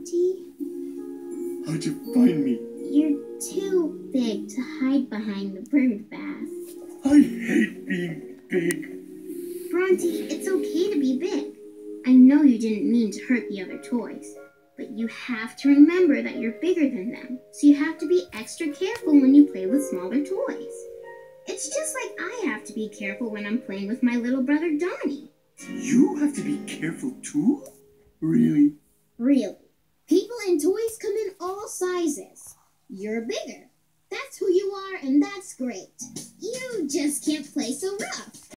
Bronty? How'd you find me? You're too big to hide behind the bird bath. I hate being big. Bronty, it's okay to be big. I know you didn't mean to hurt the other toys, but you have to remember that you're bigger than them, so you have to be extra careful when you play with smaller toys. It's just like I have to be careful when I'm playing with my little brother Donnie. You have to be careful too? Really. People and toys come in You're bigger. That's who you are, and that's great. You just can't play so rough.